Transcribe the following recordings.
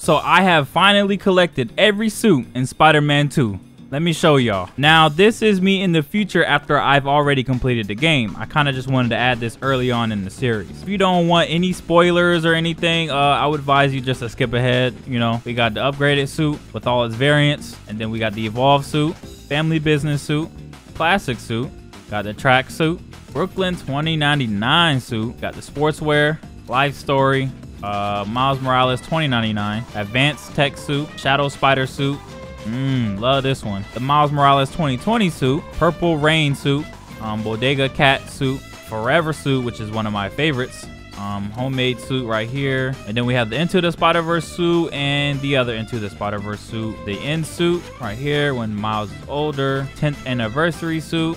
So I have finally collected every suit in Spider-Man 2. Let me show y'all. Now, this is me in the future after I've already completed the game. I kind of just wanted to add this early on in the series. If you don't want any spoilers or anything, uh, I would advise you just to skip ahead. You know, we got the upgraded suit with all its variants, and then we got the evolved suit, family business suit, classic suit, got the track suit, Brooklyn 2099 suit, got the sportswear, life story, uh, Miles Morales 2099, advanced tech suit, shadow spider suit, Mmm, love this one. The Miles Morales 2020 suit, Purple Rain suit, um, Bodega Cat suit, Forever suit, which is one of my favorites. Um, homemade suit right here. And then we have the Into the Spider-Verse suit and the other Into the Spider-Verse suit. The End suit right here when Miles is older. 10th anniversary suit.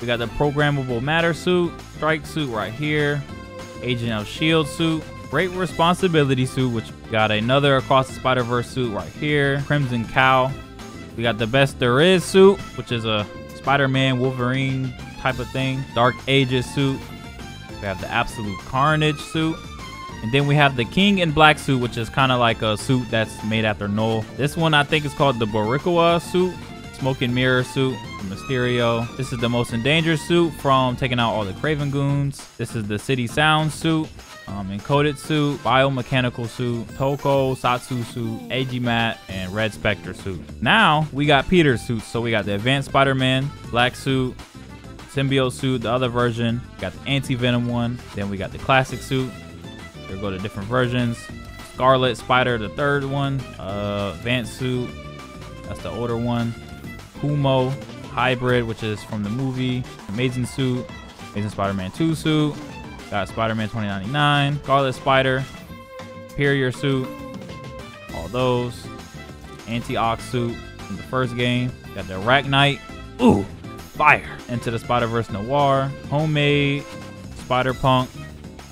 We got the Programmable Matter suit. Strike suit right here. Agent of S.H.I.E.L.D. suit. Great Responsibility suit, which got another Across the Spider-Verse suit right here. Crimson Cowl. We got the Best There Is suit, which is a Spider-Man Wolverine type of thing. Dark Ages suit. We have the Absolute Carnage suit. And then we have the King in Black suit, which is kind of like a suit that's made after Knull. This one I think is called the Boricua suit. Smoke and Mirror suit Mysterio. This is the Most Endangered suit from taking out all the Kraven goons. This is the City Sound suit. Um, encoded suit, biomechanical suit, Toko, Satsu suit, AG Mat, and Red Spectre suit. Now we got Peter's suits. So we got the Advanced Spider-Man, black suit, symbiote suit, the other version. We got the anti-venom one. Then we got the classic suit. We'll go to different versions. Scarlet Spider, the third one. Uh, advanced suit. That's the older one. Kumo hybrid, which is from the movie. Amazing suit. Amazing Spider-Man 2 suit. Got Spider-Man 2099, Scarlet Spider, Superior suit, all those. Anti-Ock suit from the first game. Got the Arachnite. Ooh, fire. Into the Spider-Verse Noir, Homemade, Spider-Punk,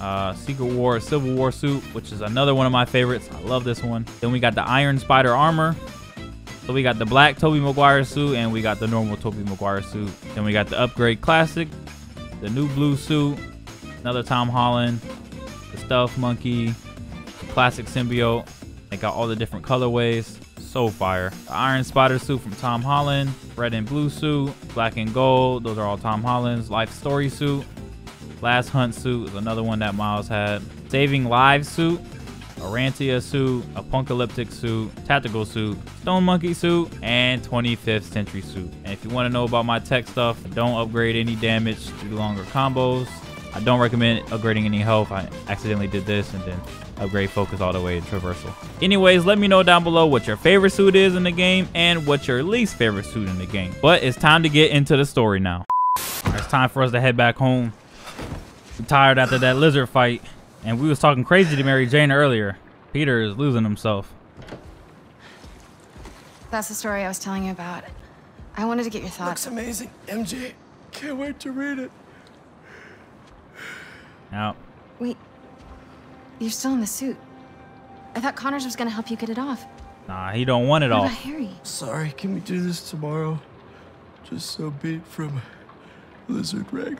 uh, Secret War, Civil War suit, which is another one of my favorites. I love this one. Then we got the Iron Spider armor. So we got the black Tobey Maguire suit and we got the normal Tobey Maguire suit. Then we got the upgrade classic, the new blue suit, another Tom Holland, the Stealth Monkey, classic symbiote. They got all the different colorways. So fire. The Iron Spider suit from Tom Holland, red and blue suit, black and gold. Those are all Tom Holland's. Life Story suit, Last Hunt suit is another one that Miles had. Saving Lives suit, Arantia suit, a Apocalyptic suit, Tactical suit, Stone Monkey suit, and 25th Century suit. And if you want to know about my tech stuff, don't upgrade any damage to longer combos. I don't recommend upgrading any health. I accidentally did this and then upgrade focus all the way to traversal. Anyways, let me know down below what your favorite suit is in the game and what your least favorite suit in the game. But it's time to get into the story now. It's time for us to head back home. I'm tired after that lizard fight. And we was talking crazy to Mary Jane earlier. Peter is losing himself. That's the story I was telling you about. I wanted to get your thoughts. Looks amazing. MJ, can't wait to read it. Now, Wait. You're still in the suit. I thought Connors was gonna help you get it off. nah, he don't want it What all. about Harry? Sorry, can we do this tomorrow? Just so beat from Lizard Rag.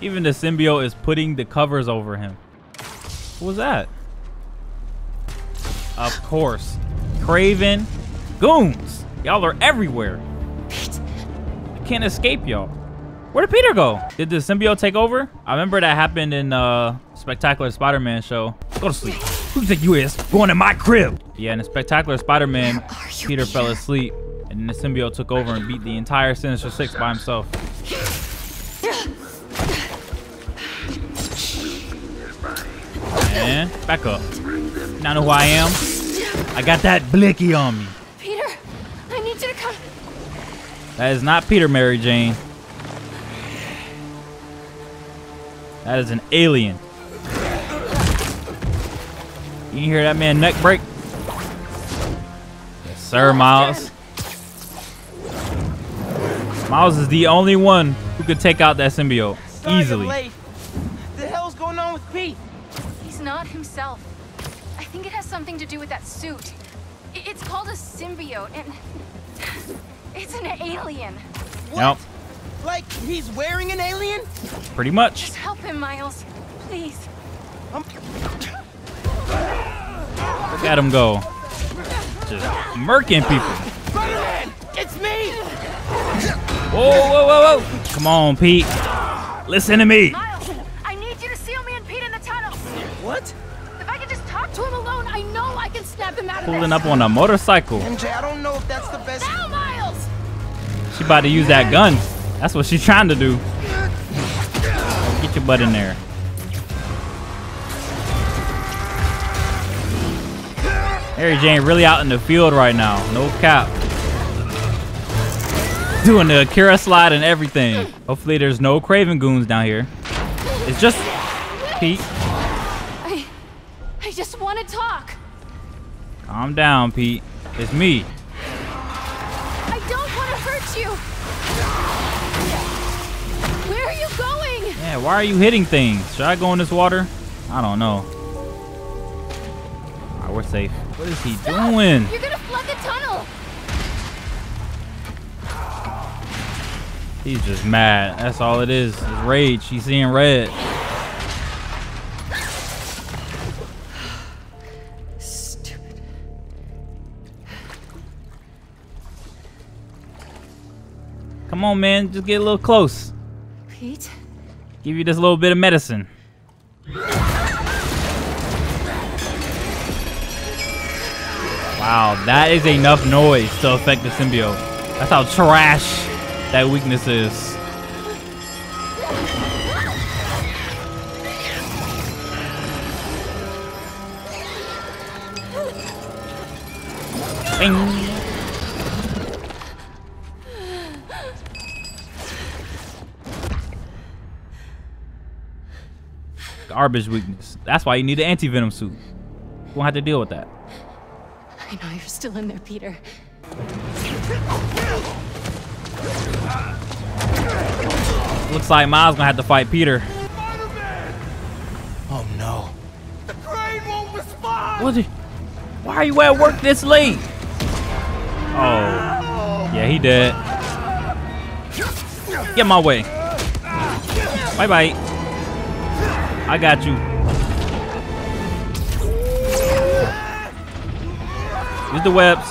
Even the symbiote is putting the covers over him. What was that? Of course. Kraven. Goons. Y'all are everywhere. I can't escape y'all. Where did Peter go? Did the symbiote take over? I remember that happened in uh Spectacular Spider-Man show. Go to sleep. Who you think you is? Going in my crib. Yeah, in the Spectacular Spider-Man, Where are you, Peter fell asleep. And the symbiote took over and beat the entire Sinister Six by himself. Man, back up. Now know who I am? I got that blicky on me. Peter, I need you to come. That is not Peter, Mary Jane. That is an alien. You hear that man neck break? Yes, sir, Miles. Miles is the only one who could take out that symbiote easily. late. The hell's going on with Pete? He's not himself. I think it has something to do with that suit. It's called a symbiote, and it's an alien. Nope, Like he's wearing an alien? pretty much. Just help him, Miles. Please. Um, I'm... Look at him go. Just murking people. Spider-Man, it's me! Whoa, whoa, whoa, whoa. Come on, Pete. Listen to me. Miles, I need you to seal me and Pete in the tunnel. What? If I can just talk to him alone, I know I can snap him out of Pulling this. up on a motorcycle. MJ, I don't know if that's the best. Now, Miles! She about to use that gun. That's what she's trying to do. Get your butt in there. Mary Jane really out in the field right now. No cap. Doing the Akira slide and everything. Hopefully there's no Kraven goons down here. It's just Pete. I, I just want to talk. Calm down, Pete. It's me. I don't want to hurt you. You going? Yeah, why are you hitting things? Should I go in this water? I don't know. Alright, we're safe. What is he doing? You're gonna flood the tunnel. He's just mad. That's all it is. It's rage. He's seeing red. Stupid. Come on, man. Just get a little close. Pete? Give you this little bit of medicine. Wow, that is enough noise to affect the symbiote. That's how trash that weakness is. Bing. Garbage weakness. That's why you need an anti-venom suit. You won't have to deal with that. I know you're still in there, Peter. Looks like Miles gonna have to fight Peter. Oh no. The crane won't respond! What? the- Why are you at work this late? Oh, yeah, he dead. Get my way. Bye bye. I got you. Use the webs.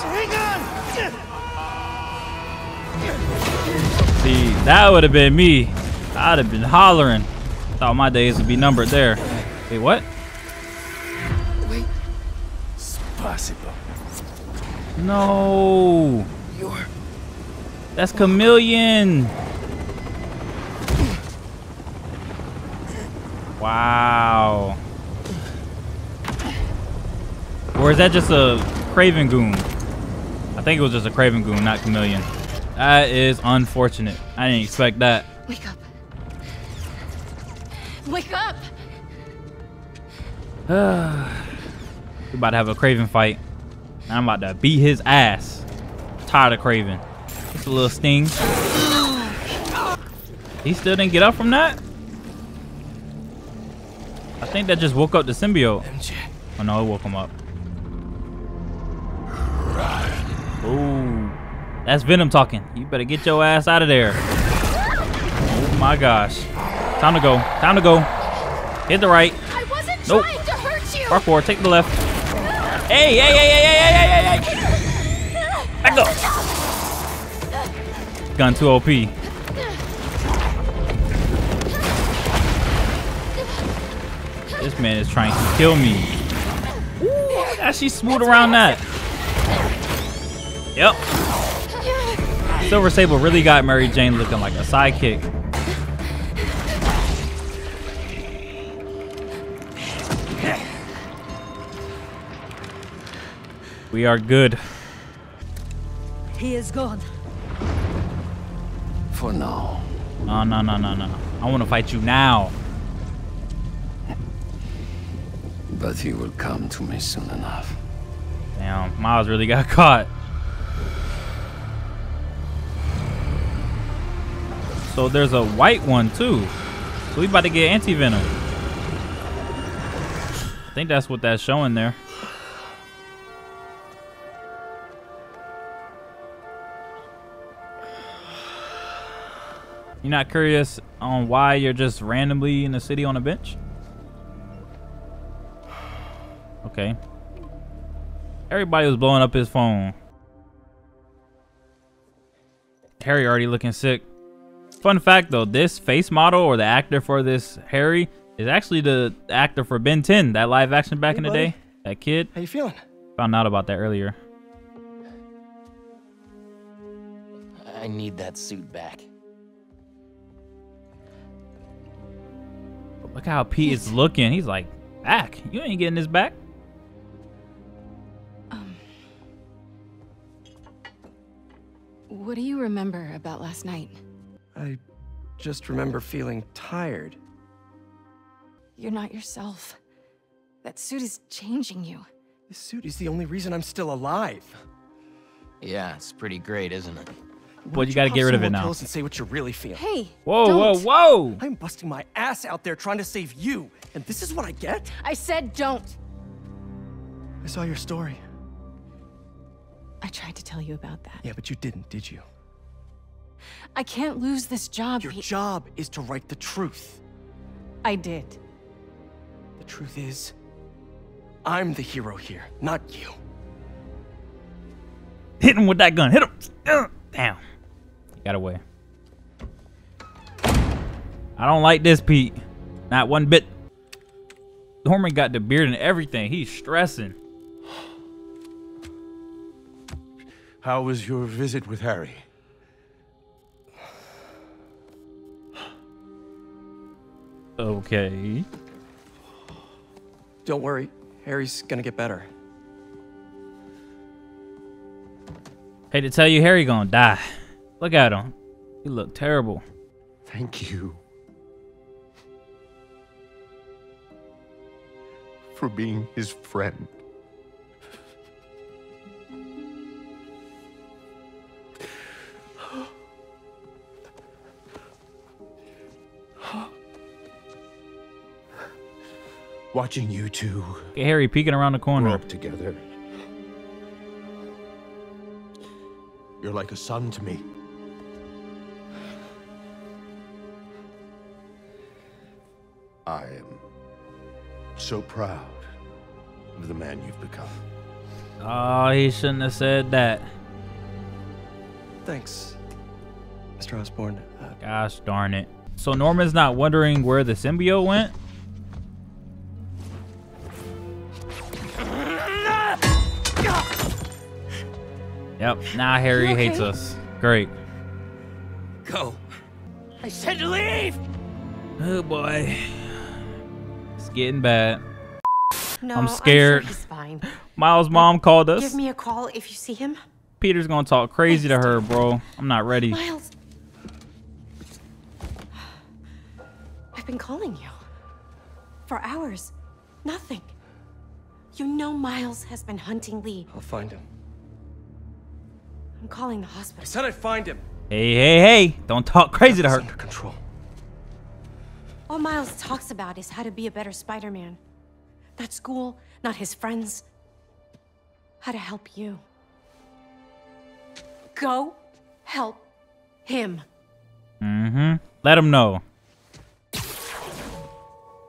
See, that would have been me. I'd have been hollering. Thought my days would be numbered there. Wait, what? Wait. It's possible. No. You're That's Chameleon. Wow. Or is that just a Kraven Goon? I think it was just a Kraven Goon, not Chameleon. That is unfortunate. I didn't expect that. Wake up. Wake up! We're about to have a Kraven fight. I'm about to beat his ass. Tired of Kraven. Just a little sting. He still didn't get up from that? I think that just woke up the symbiote. MJ. Oh no, it woke him up. Ooh. That's Venom talking. You better get your ass out of there. Oh my gosh. Time to go. Time to go. Hit the right. I wasn't Nope. trying to hurt you! Parkour, take the left. Hey, hey, hey, hey, hey, hey, hey, hey, hey. Back up. Gun 2 OP. man is trying to kill me. Ooh, look she smooth around that. Yep. Silver Sable really got Mary Jane looking like a sidekick. We are good. He is gone. For now. No, no, no, no, no. I want to fight you now. But he will come to me soon enough. Damn, Miles really got caught. So there's a white one too. So we about to get anti-venom. I think that's what that's showing there. You're not curious on why you're just randomly in the city on a bench? Okay. Everybody was blowing up his phone. Harry already looking sick. Fun fact though, this face model or the actor for this Harry is actually the actor for Ben 10, that live action back Hey, in the buddy. day. That kid. How you feeling? Found out about that earlier. I need that suit back. Look how Pete is looking. He's like, back. You ain't getting this back. What do you remember about last night? I just remember feeling tired. You're not yourself. That suit is changing you. This suit is the only reason I'm still alive. Yeah, it's pretty great, isn't it? But you gotta get rid of some it more now. pills and say what you really feel. Hey. Whoa, don't. whoa, whoa. I'm busting my ass out there trying to save you, and this is what I get? I said don't. I saw your story. I tried to tell you about that. Yeah, but you didn't, did you? I can't lose this job. Your Pete. job is to write the truth. I did. The truth is, I'm the hero here, not you. Hit him with that gun. Hit him. Ugh. Damn. He got away. I don't like this, Pete. Not one bit. Norman got the beard and everything. He's stressing. How was your visit with Harry? Okay. Don't worry, Harry's gonna get better. Hate to tell you, Harry gonna die. Look at him. He look terrible. Thank you. For being his friend. Watching you two Get Harry peeking around the corner. grow corner. up together. You're like a son to me. I am so proud of the man you've become. Oh, he shouldn't have said that. Thanks, Mr. Osborn. Uh, Gosh darn it. So Norman's not wondering where the symbiote went? Yep, now Harry You hates us. Great. Go. I said to leave! Oh boy. It's getting bad. No, I'm scared. sure he's fine. Miles' mom called us. Give me a call if you see him. Peter's gonna talk crazy to her, bro. I'm not ready. Miles. I've been calling you. For hours. Nothing. You know Miles has been hunting Li. I'll find him. I'm calling the hospital. I said I'd find him. Hey, hey, hey. Don't talk crazy to her. under control. All Miles talks about is how to be a better Spider-Man. Not school, not his friends. How to help you. Go help him. Mm-hmm. Let him know.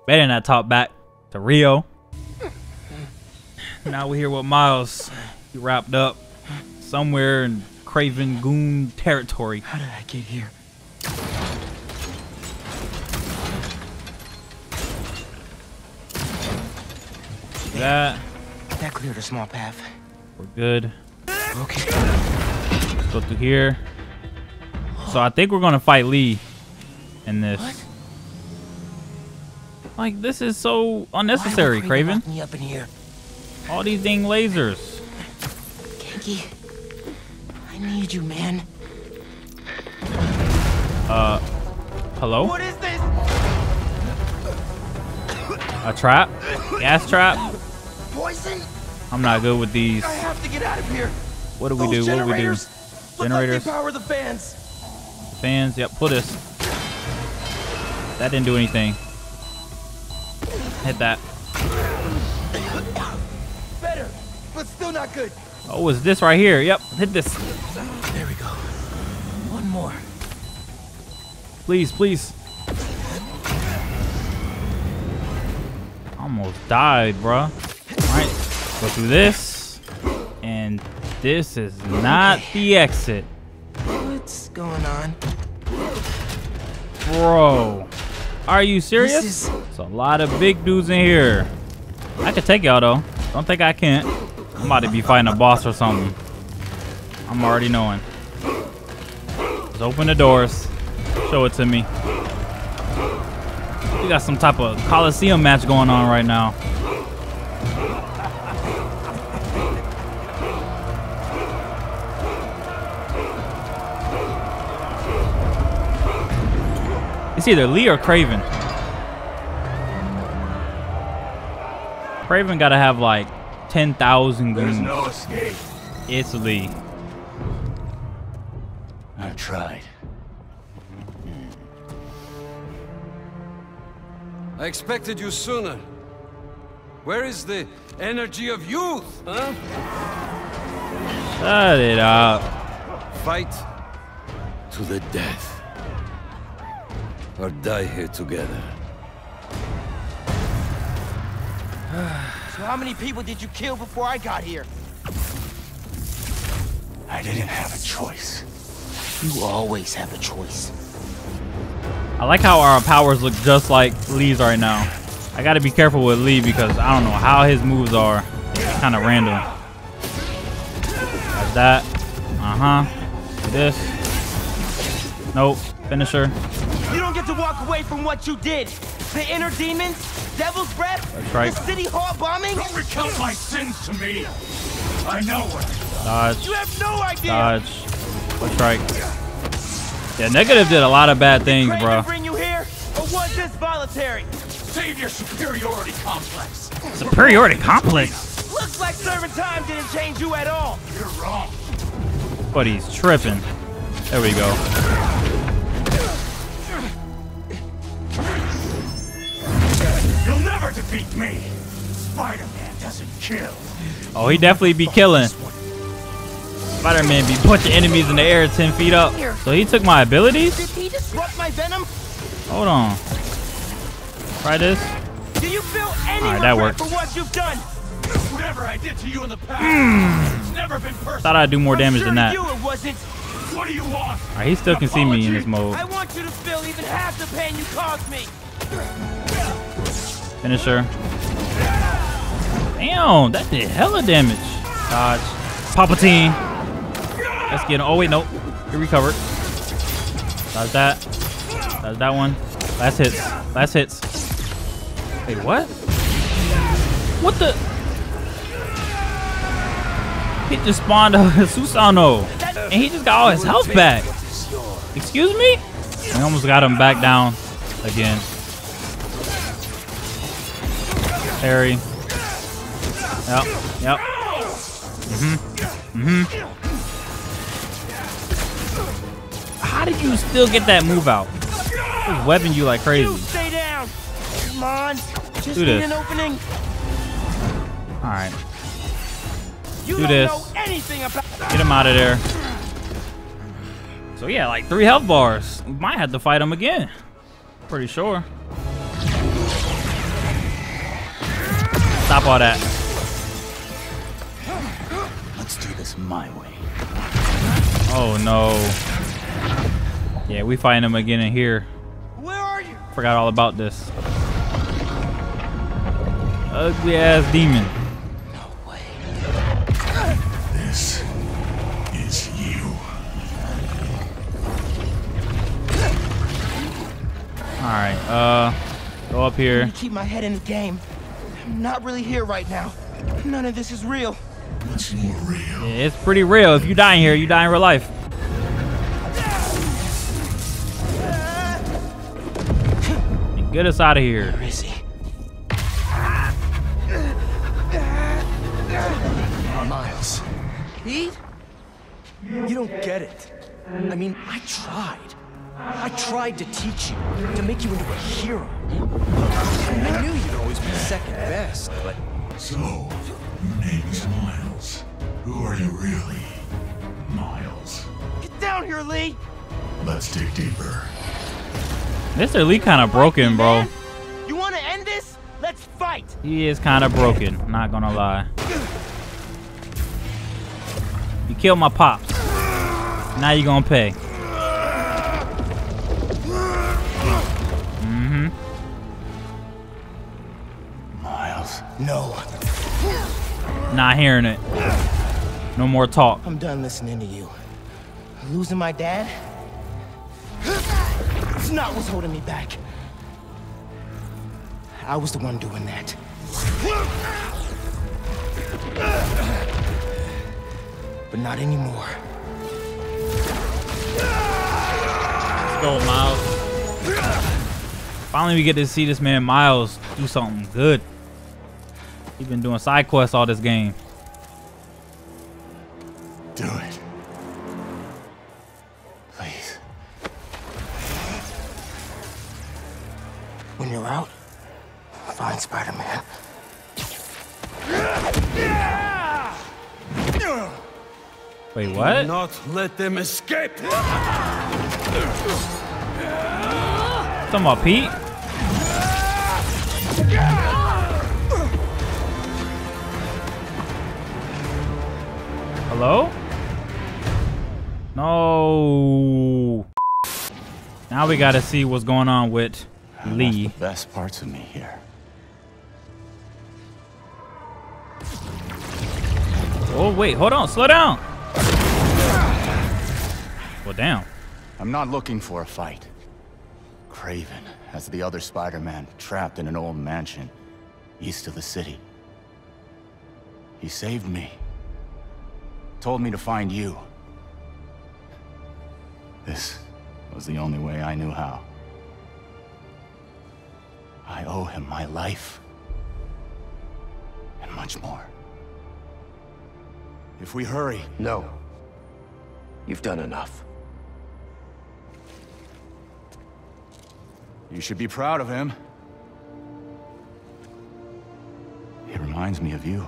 Better not talk back to Rio. now we hear what Miles he wrapped up somewhere in Kraven Goon territory. How did I get here? That That cleared a small path. we're good. Okay. Go through here. So I think we're gonna fight Li in this. Like this is so unnecessary, Kraven. me up in here. All these dang lasers. Genki, need you, man. Uh, hello? What is this? A trap? Gas trap? Poison? I'm not good with these. I have to get out of here. What do we Those do? What do we do? generators look Generators. Like they power the fans. Fans, yep, pull this. That didn't do anything. Hit that. Better, but still not good. Oh, it's this right here. Yep, hit this. There we go. One more. Please, please. Almost died, bruh. Alright, go through this. And this is not the exit. What's going on? Bro. Are you serious? It's a lot of big dudes in here. I could take y'all though. Don't think I can't. I'm about to be fighting a boss or something. I'm already knowing. Just open the doors. Show it to me. We got some type of Coliseum match going on right now. It's either Li or Kraven. Kraven gotta have like 10,000 goons. escape. It's Li. I tried. I expected you sooner. Where is the energy of youth, huh? Shut it up. Fight To the death. or die here together. So how many people did you kill before I got here? I didn't have a choice. You always have a choice. I like how our powers look just like Li's right now. I gotta be careful with Li because I don't know how his moves are. It's kind of random. Like that. Uh huh. This. Nope. Finisher. You don't get to walk away from what you did. The inner demons, devil's breath, That's right. the city hall bombing. Don't recount my sins to me. I know what. Dodge. You have no idea. Dodge. One strike. Yeah, Negative did a lot of bad things, Kraven bro. bring you here, or was this voluntary? Save your superiority complex. Superiority complex. Looks like serving time didn't change you at all. You're wrong. But he's tripping. There we go. Never defeat me. Spider-Man doesn't kill. Oh, he definitely be killing. Spider-Man be punching enemies in the air 10 feet up. So he took my abilities? Did he disrupt my venom? Hold on. Try this. Do you feel any Alright, that regret works. for what you've done? Whatever I did to you in the past, it's hmm. never been personal. Thought I'd do more damage sure than that. you wasn't. What do you want? Alright, he still can see me in this mode. I want you to feel even half the pain you caused me. Finisher. Damn, that did hella damage. Dodge. Palpatine. Let's get him. Oh, wait, nope. He recovered. Dodge that. Dodge that one. Last hits. Last hits. Wait, what? What the? He just spawned a Susano. And he just got all his health back. Excuse me? We almost got him back down again. Harry. Yep. Yep. Mm-hmm. Mm-hmm. How did you still get that move out? Just webbing you like You crazy. stay down. Come on. Just Do need this. an opening. Alright. You Do don't this. know anything about Get him out of there. So yeah, like three health bars. Might have to fight him again. Pretty sure. Stop all that. Let's do this my way. Oh no. Yeah, we find him again in here. Where are you? Forgot all about this. Ugly ass demon. No way. This is you. Alright, uh go up here. Keep my head in the game. I'm not really here right now. None of this is real. What's more real? Yeah, it's pretty real. If you die in here, you die in real life. And get us out of here. Where is he? Miles. Pete? You don't get it. I mean, I tried. I tried to teach you, to make you into a hero. I knew you'd always be second best, but So, your name is Miles. Who are you really? Miles. Get down here, Li. Let's dig deeper. Mr. Li kind of broken, bro. You want to end this? Let's fight. He is kind of broken. Not gonna lie. You killed my pops. Now you gonna pay. No, Not hearing it. No more talk. I'm done listening to you. Losing my dad? It's not what's holding me back. I was the one doing that. But not anymore. Let's go, Miles. Finally, we get to see this man Miles do something good. He's been doing side quests all this game. Do it. Please. When you're out, find Spider-Man. Wait, what? Do not let them escape. Come on, Pete? Hello? No. Now we gotta see what's going on with Li. the best parts of me here. Oh, wait, hold on, slow down. Well, damn. I'm not looking for a fight. Kraven has the other Spider-Man trapped in an old mansion east of the city. He saved me. Told me to find you. This was the only way I knew how. I owe him my life. And much more. If we hurry, No. You've done enough. You should be proud of him. He reminds me of you.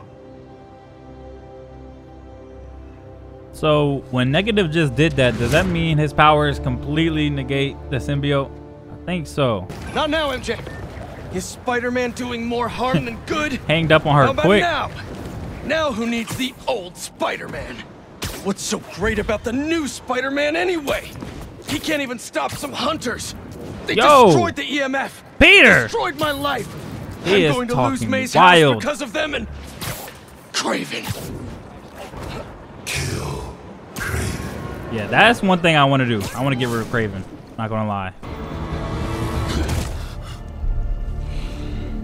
So, when Negative just did that, does that mean his powers completely negate the symbiote? I think so. Not now, MJ. Is Spider-Man doing more harm than good? Hanged up on How her about quick. now? Now who needs the old Spider-Man? What's so great about the new Spider-Man anyway? He can't even stop some hunters. They Yo. destroyed the EMF. Peter! Destroyed my life. He I'm is going to lose May's wild. house because of them and Kraven. Yeah, that's one thing I want to do. I want to get rid of Kraven. Not gonna lie.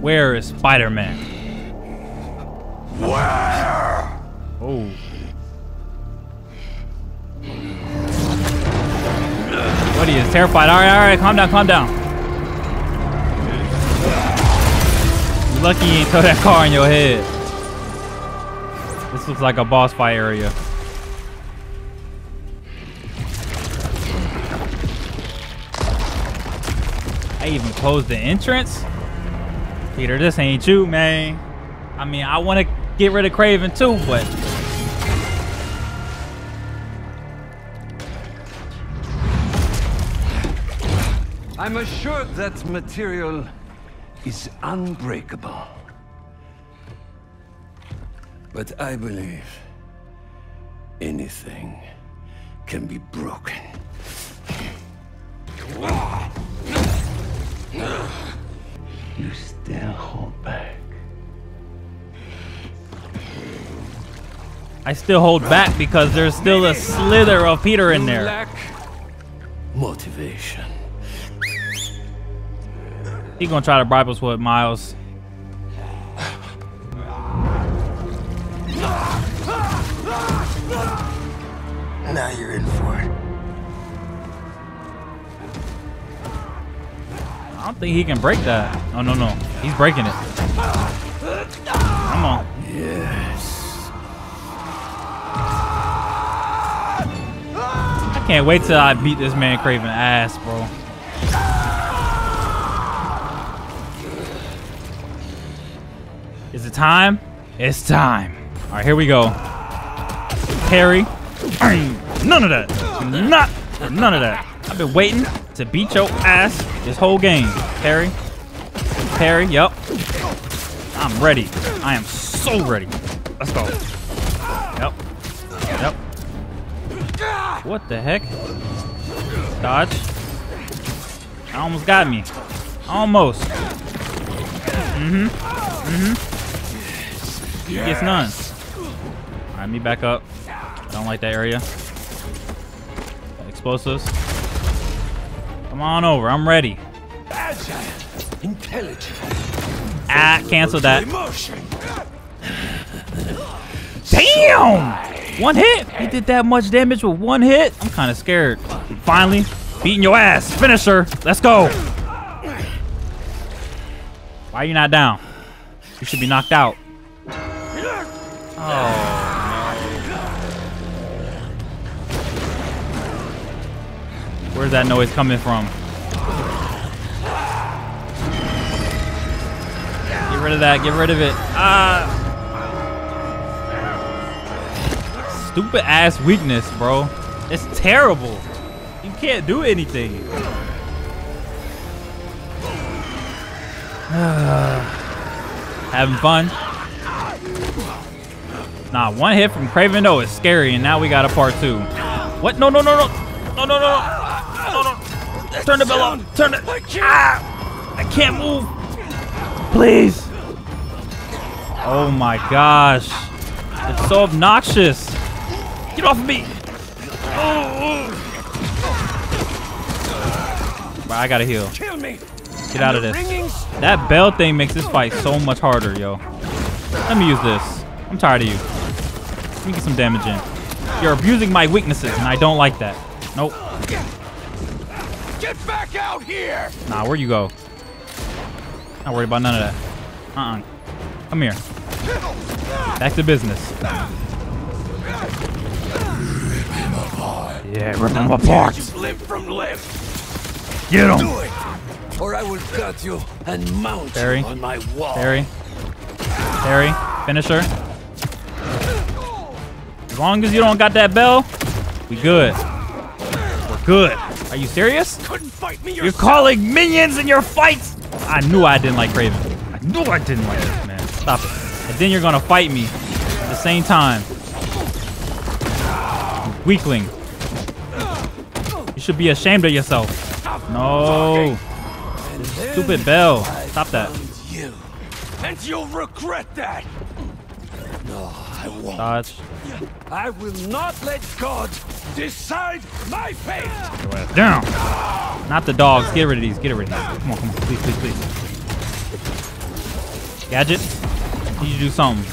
Where is Spider-Man? Where? Oh. What he is terrified. All right, all right, calm down, calm down. You lucky you ain't throw that car in your head. This looks like a boss fight area. I even closed the entrance. Peter, this ain't you, man. I mean, I want to get rid of Kraven too, but I'm assured that material is unbreakable. But I believe anything can be broken. You still hold back. I still hold back because there's still a slither of Peter in there. lack motivation. He gonna try to bribe us with Miles. Now you're in for it. I don't think he can break that. Oh no no, he's breaking it. Come on. Yes. I can't wait till I beat this man Kraven ass, bro. Is it time? It's time. All right, here we go. Harry, none of that. Not none of that. I've been waiting to beat your ass this whole game. Harry, Harry, yep. I'm ready. I am so ready. Let's go. Yep. Yep. What the heck? Dodge. Almost got me. Almost. Mm-hmm. Mm-hmm. He gets none. Alright, me back up. I don't like that area. Explosives. Come on over. I'm ready. Intelligent. Ah, cancel that. Damn! One hit? He did that much damage with one hit? I'm kind of scared. Finally, beating your ass. Finisher. Let's go. Why are you not down? You should be knocked out. Oh. Where's that noise coming from? Get rid of that. Get rid of it. Ah! Stupid ass weakness, bro. It's terrible. You can't do anything. Having fun. Nah, one hit from Kraven though is scary, and now we got a part two. What? No, no, no, no. No, no, no. Turn the bell on. Turn it. Ah! I can't move. Please. Oh my gosh. It's so obnoxious. Get off of me. Oh. Bro, I gotta heal. Kill me. Get out of this. That bell thing makes this fight so much harder, yo. Let me use this. I'm tired of you. Let me get some damage in. You're abusing my weaknesses, and I don't like that. Nope. Get back out here. Nah, where you go? Not worried about none of that. Uh-uh. Come here. Back to business. Yeah, rip him apart. Limb from limb. Get him. Do it, or I will cut you and mount Barry. you on my wall. Terry. Terry. Finisher. As long as you don't got that bell, we good. We're good. Are you serious? Couldn't fight me You're calling minions in your fights? I knew I didn't like Raven. I knew I didn't like this man. Stop it. And then you're gonna fight me at the same time. Weakling. You should be ashamed of yourself. No. Stupid bell. Stop that. You. And you'll regret that. No, I won't. Dodge. I will not let God decide my fate. Down. Not the dogs. Get rid of these. Get rid of these. Come on, come on. Please, please, please. Gadget. Need you to do something.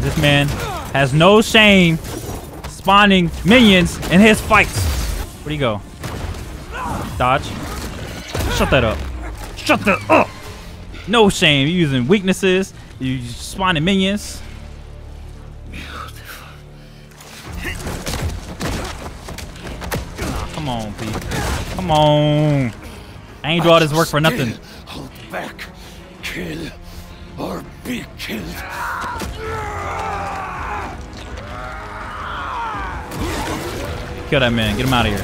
This man has no shame spawning minions in his fights. Where'd he go? Dodge. Shut that up. Shut that up. No shame. You using weaknesses. You spawning minions. Come on, Pete. Come on. I ain't do all this work for nothing. Hold back. Kill or be killed. Kill that man. Get him out of here.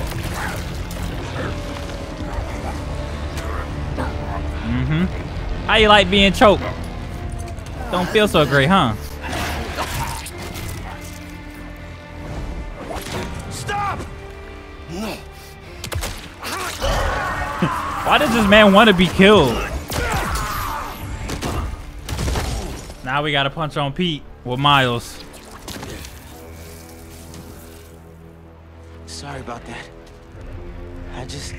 Mm-hmm. How you like being choked? Don't feel so great, huh? Why does this man want to be killed? Now we gotta punch on Pete with Miles. Sorry about that. I just...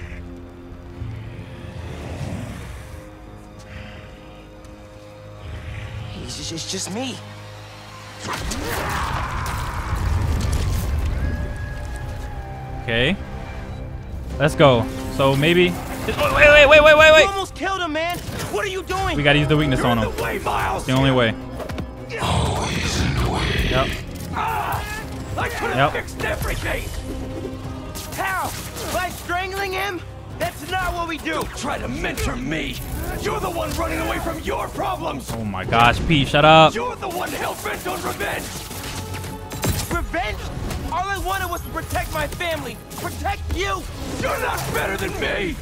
It's just, it's just me. Okay. Let's go. So maybe. Wait, wait, wait, wait, wait, You wait. almost killed him, man. What are you doing? We gotta use the weakness on him. Way, Miles. The only way. Always in the way. Yep. Ah, I could have Yep. fixed everything. How? By strangling him? That's not what we do. Try to mentor me. You're the one running away from your problems. Oh my gosh, P, shut up. You're the one hell bent on revenge. Revenge? All I wanted was to protect my family. Protect you. You're not better than me.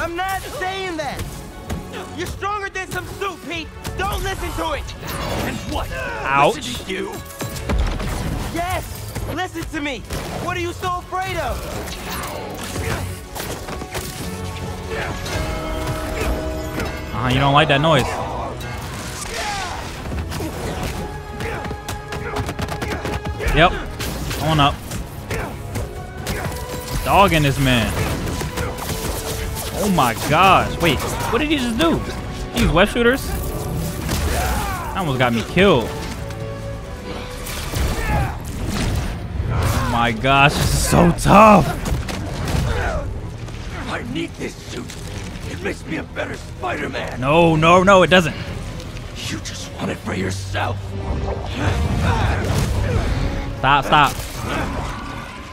I'm not saying that. You're stronger than some soup, Pete. Don't listen to it. And what? Ouch. Listen to you. Yes. Listen to me. What are you so afraid of? Uh, you don't like that noise. Yep. On up. Dogging this man. Oh my gosh. Wait, what did he just do? These web shooters? That almost got me killed. Oh my gosh, this is so tough. I need this suit. It makes me a better Spider-Man. No, no, no, it doesn't. You just want it for yourself. Stop, stop.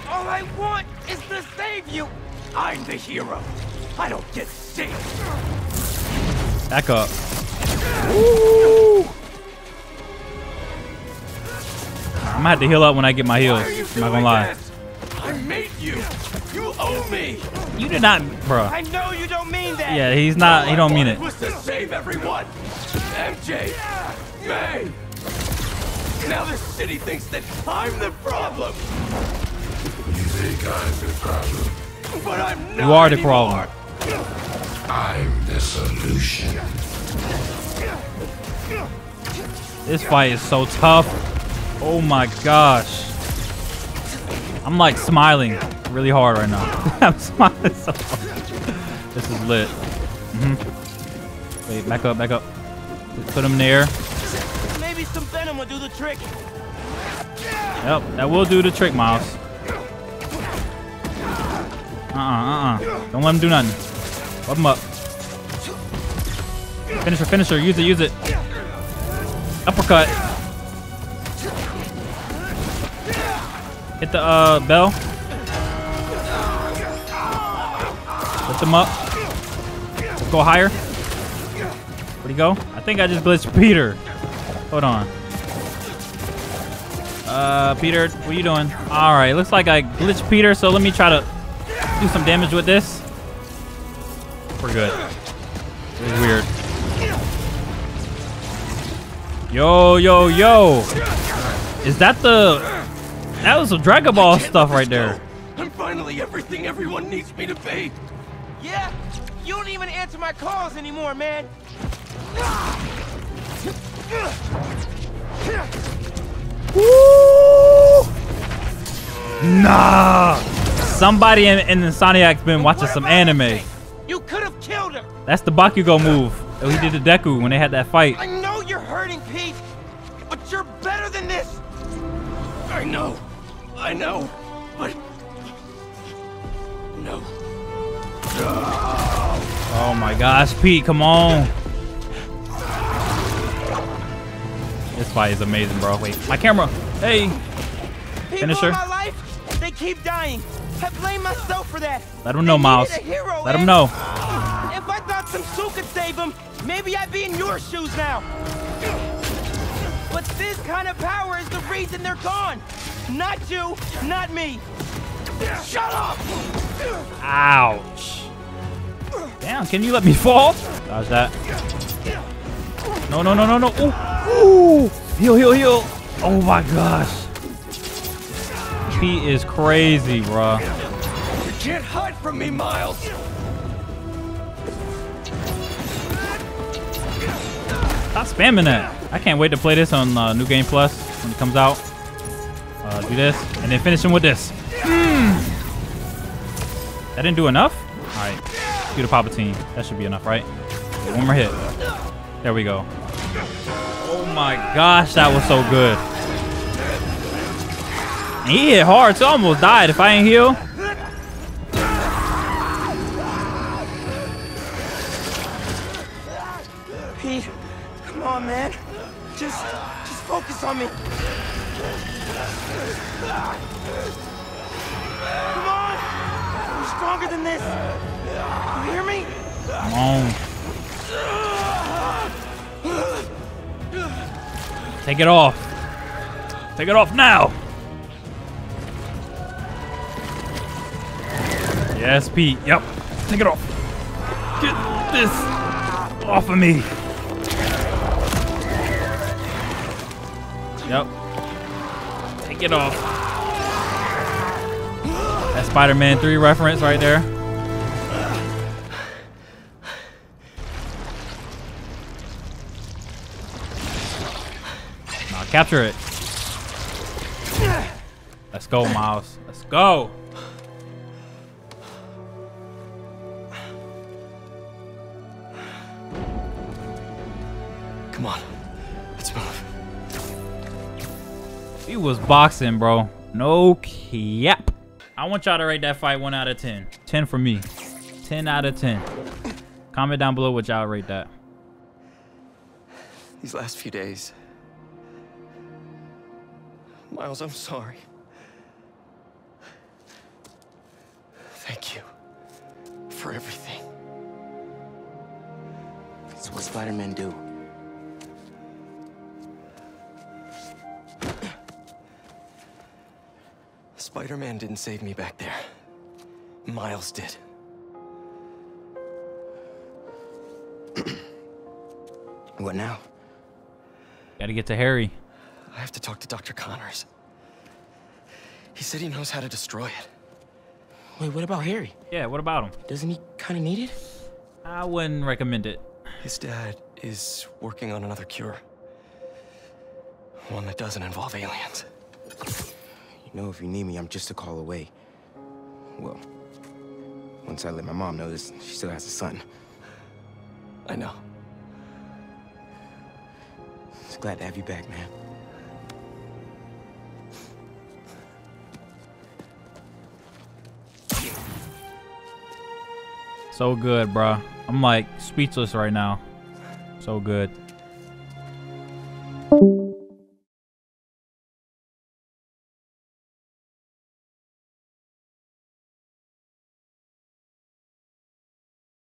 All I want is to save you. I'm the hero. I don't get saved. Back up. I'm gonna have to heal up when I get my heals. Why are you I'm not gonna lie. this? I made you. You owe me. You did not, bro. I know you don't mean that. Yeah, he's not. He don't mean it. Was to save everyone. MJ, May. Now the city thinks that I'm the problem. You think I'm the problem? But I'm not You are the anymore. Problem. I'm the solution. This fight is so tough. Oh my gosh. I'm like smiling really hard right now. I'm smiling so hard. This is lit. hmm Wait, back up, back up. Put him there. Maybe some venom will do the trick. Yep, that will do the trick, Miles. Uh-uh, uh-uh. Don't let him do nothing. Whip him up. Finisher, finisher. Use it, use it. Uppercut. Hit the uh, bell. Lift him up. Go higher. Where'd he go? I think I just glitched Peter. Hold on. Uh, Peter, what are you doing? All right, looks like I glitched Peter, so let me try to do some damage with this. We're good. It was weird. Yo, yo, yo. Is that the... That was some Dragon Ball stuff right there. I'm finally everything everyone needs me to be. Yeah, you don't even answer my calls anymore, man. Nah. Somebody in, in Insomniac's been watching some about anime. That's the Bakugo move oh, that we did to Deku when they had that fight. I know you're hurting, Pete, but you're better than this. I know. I know. But no. Oh my gosh, Pete, come on. This fight is amazing, bro. Wait, my camera. Hey, People Finisher. in my life, they keep dying. I blame myself for that. let him know, Miles. hero, Let him and eh? know. If I thought some suit could save them, maybe I'd be in your shoes now. But this kind of power is the reason they're gone. Not you, not me. Shut up! Ouch. Damn, can you let me fall? Dodge that. No, no, no, no, no. Ooh. Ooh. Heal, heal, heal. Oh my gosh. Pete is crazy, bro. You can't hide from me, Miles. Stop spamming that. I can't wait to play this on uh, New Game Plus when it comes out. Uh, do this, and then finish him with this. Mm. That didn't do enough? All right, do the Palpatine. That should be enough, right? One more hit. There we go. Oh my gosh, that was so good. He hit hard, so I almost died. If I ain't heal, Take it off. Take it off now. Yes, Pete. Yep. Take it off. Get this off of me. Yep. Take it off. That Spider-Man 3 reference right there. Capture it. Let's go, Miles. Let's go. Come on. Let's move. He was boxing, bro. No cap. I want y'all to rate that fight 1 out of 10. 10 for me. 10 out of 10. Comment down below what y'all rate that. These last few days. Miles, I'm sorry. Thank you for everything. It's what Spider-Man do. Spider-Man didn't save me back there. Miles did. what now? Gotta get to Harry. I have to talk to Dr. Connors. He said he knows how to destroy it. Wait, what about Harry? Yeah, what about him? Doesn't he kind of need it? I wouldn't recommend it. His dad is working on another cure. One that doesn't involve aliens. You know, if you need me, I'm just a call away. Well, once I let my mom know this, she still has a son. I know. Just glad to have you back, man. So good, bro. I'm like speechless right now. So good.